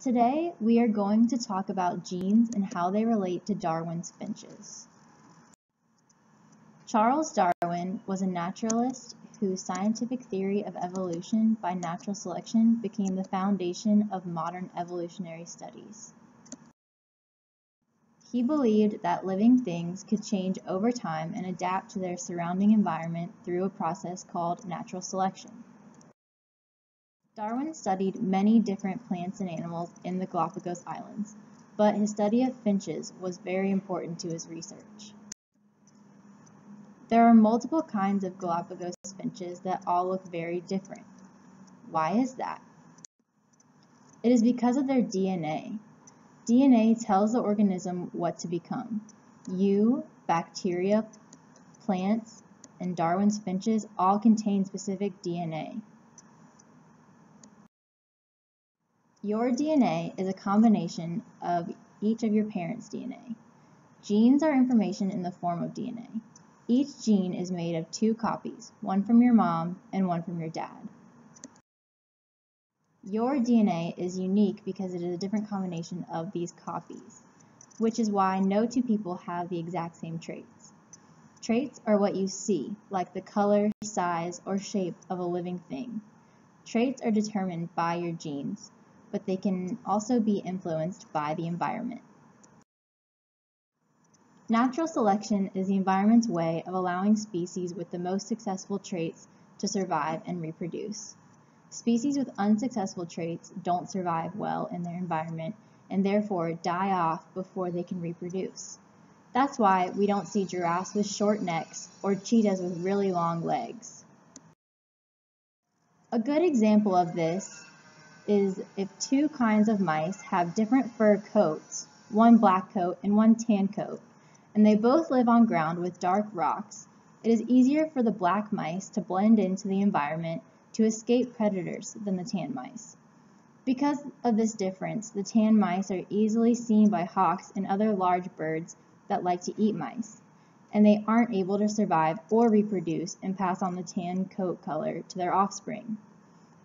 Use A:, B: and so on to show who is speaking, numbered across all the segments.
A: Today, we are going to talk about genes and how they relate to Darwin's finches. Charles Darwin was a naturalist whose scientific theory of evolution by natural selection became the foundation of modern evolutionary studies. He believed that living things could change over time and adapt to their surrounding environment through a process called natural selection. Darwin studied many different plants and animals in the Galapagos Islands, but his study of finches was very important to his research. There are multiple kinds of Galapagos finches that all look very different. Why is that? It is because of their DNA. DNA tells the organism what to become. You, bacteria, plants, and Darwin's finches all contain specific DNA. Your DNA is a combination of each of your parents' DNA. Genes are information in the form of DNA. Each gene is made of two copies, one from your mom and one from your dad. Your DNA is unique because it is a different combination of these copies, which is why no two people have the exact same traits. Traits are what you see, like the color, size, or shape of a living thing. Traits are determined by your genes but they can also be influenced by the environment. Natural selection is the environment's way of allowing species with the most successful traits to survive and reproduce. Species with unsuccessful traits don't survive well in their environment and therefore die off before they can reproduce. That's why we don't see giraffes with short necks or cheetahs with really long legs. A good example of this is if two kinds of mice have different fur coats, one black coat and one tan coat, and they both live on ground with dark rocks, it is easier for the black mice to blend into the environment to escape predators than the tan mice. Because of this difference, the tan mice are easily seen by hawks and other large birds that like to eat mice, and they aren't able to survive or reproduce and pass on the tan coat color to their offspring.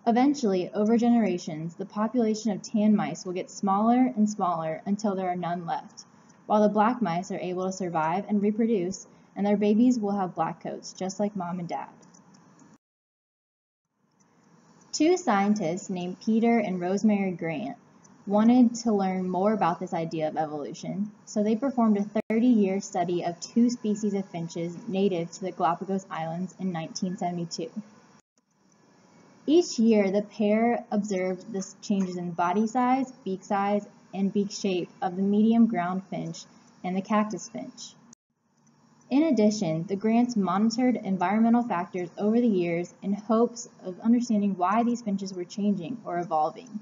A: Eventually, over generations, the population of tan mice will get smaller and smaller until there are none left, while the black mice are able to survive and reproduce, and their babies will have black coats, just like mom and dad. Two scientists named Peter and Rosemary Grant wanted to learn more about this idea of evolution, so they performed a 30-year study of two species of finches native to the Galapagos Islands in 1972. Each year, the pair observed the changes in body size, beak size, and beak shape of the medium ground finch and the cactus finch. In addition, the Grants monitored environmental factors over the years in hopes of understanding why these finches were changing or evolving.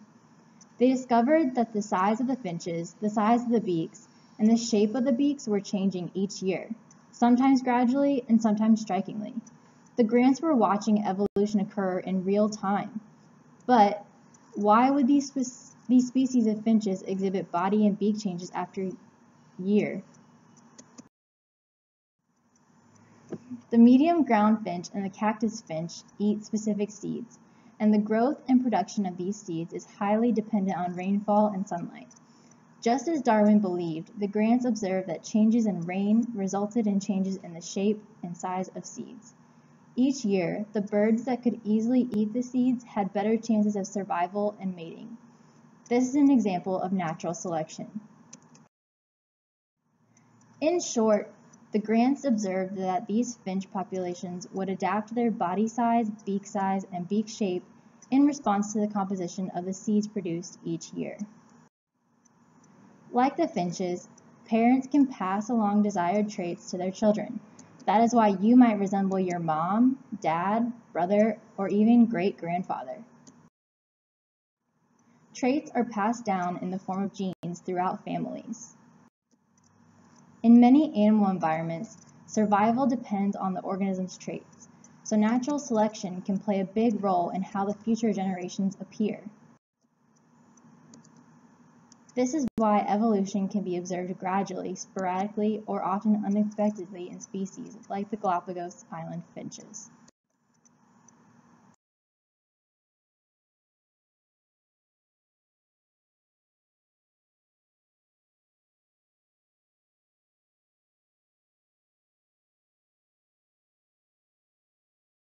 A: They discovered that the size of the finches, the size of the beaks, and the shape of the beaks were changing each year, sometimes gradually and sometimes strikingly. The Grants were watching evolution occur in real time. But why would these, spe these species of finches exhibit body and beak changes after year? The medium ground finch and the cactus finch eat specific seeds, and the growth and production of these seeds is highly dependent on rainfall and sunlight. Just as Darwin believed, the Grants observed that changes in rain resulted in changes in the shape and size of seeds. Each year, the birds that could easily eat the seeds had better chances of survival and mating. This is an example of natural selection. In short, the Grants observed that these finch populations would adapt their body size, beak size, and beak shape in response to the composition of the seeds produced each year. Like the finches, parents can pass along desired traits to their children. That is why you might resemble your mom, dad, brother, or even great-grandfather. Traits are passed down in the form of genes throughout families. In many animal environments, survival depends on the organism's traits, so natural selection can play a big role in how the future generations appear. This is why evolution can be observed gradually, sporadically, or often unexpectedly in species like the Galapagos Island finches.